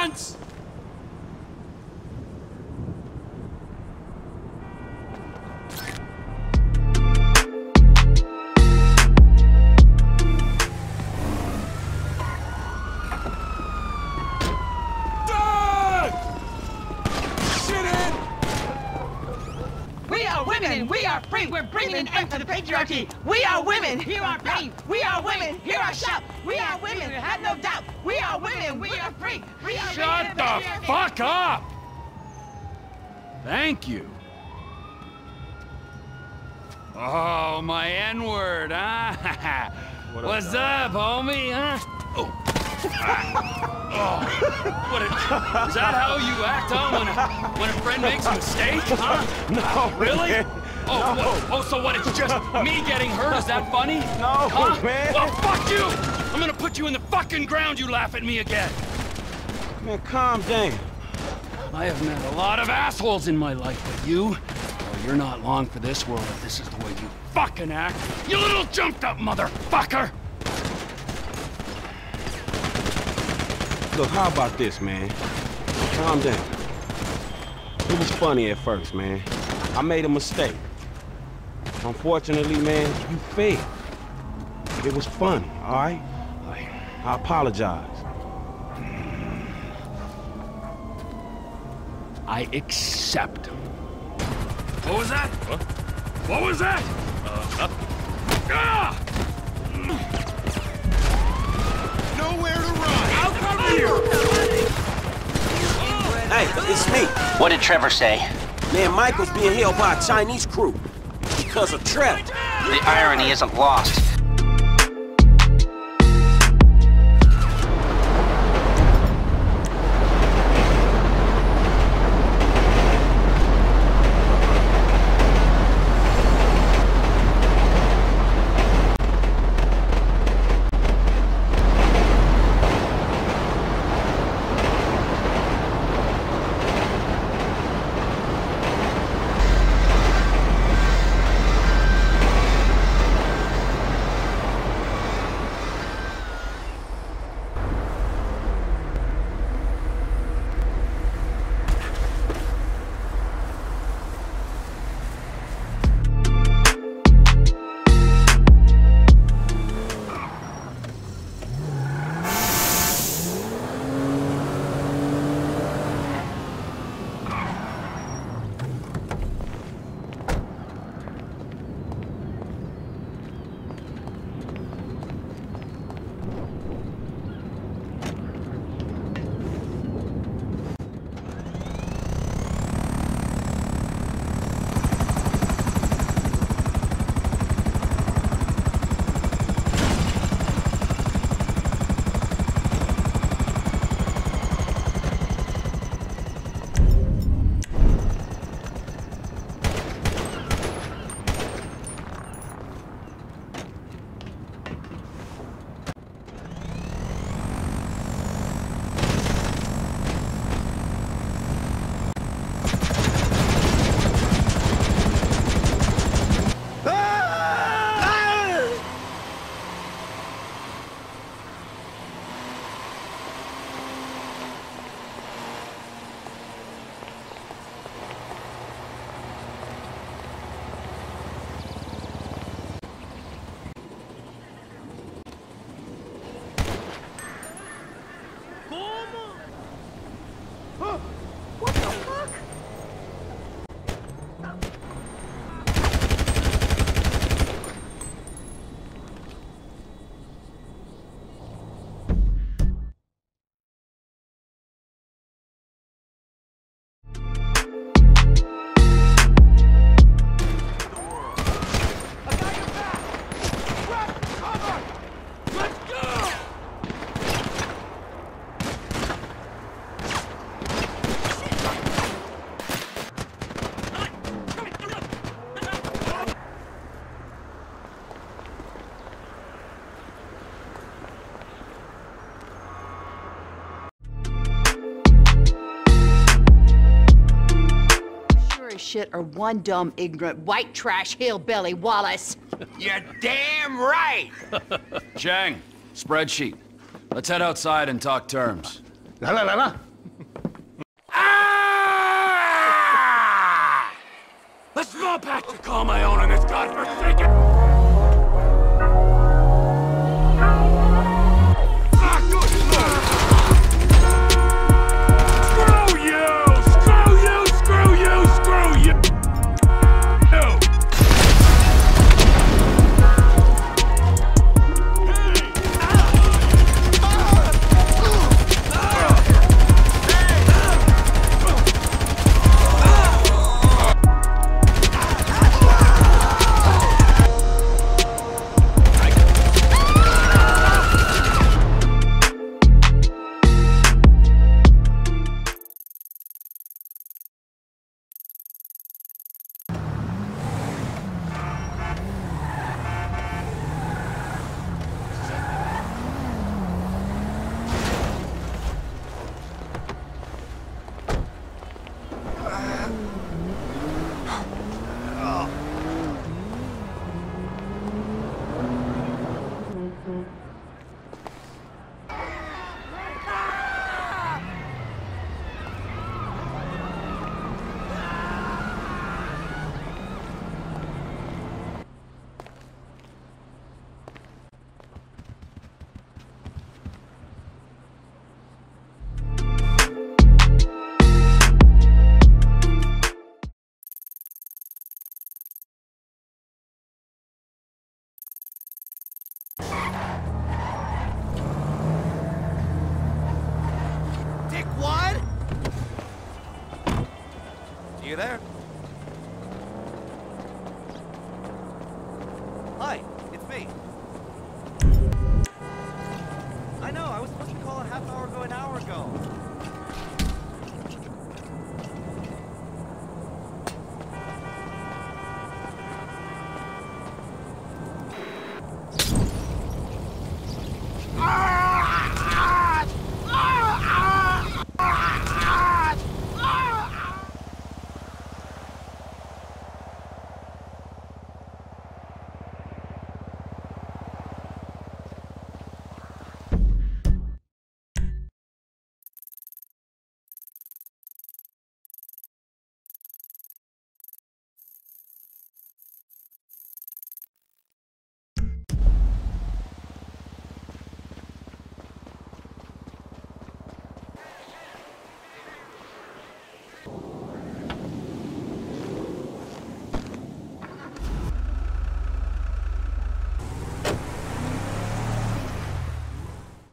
once! Bringing an end to the patriarchy. We are women. Hear our pain. We are women. Hear our shout. We are women. Have no doubt. We are women. We are free. We are Shut the fuck up! Thank you. Oh, my N-word, huh? What's up, homie, huh? Oh. oh. What a, is that how you act, huh? When a, when a friend makes a mistake, huh? No, Really? Oh, no. what, oh, so what, it's just me getting hurt? Is that funny? No, huh? man. Well, fuck you! I'm gonna put you in the fucking ground, you laugh at me again. Man, calm down. I have met a lot of assholes in my life, but you, well, you're not long for this world if this is the way you fucking act. You little jumped up motherfucker! Look, how about this, man? Calm down. It was funny at first, man. I made a mistake. Unfortunately, man, you failed. It was funny, all right? I apologize. I accept. What was that? What? What was that? Uh, ah! Nowhere to run! I'll cover you! Hey, it's me. What did Trevor say? Man, Michael's being held by a Chinese crew. Because of Trent. The irony isn't lost. Shit are one dumb, ignorant, white trash hillbilly, Wallace. You're damn right! Chang, spreadsheet. Let's head outside and talk terms. La la la la. Ah! A small pack to call my own on this godforsaken... You there? Hi, it's me.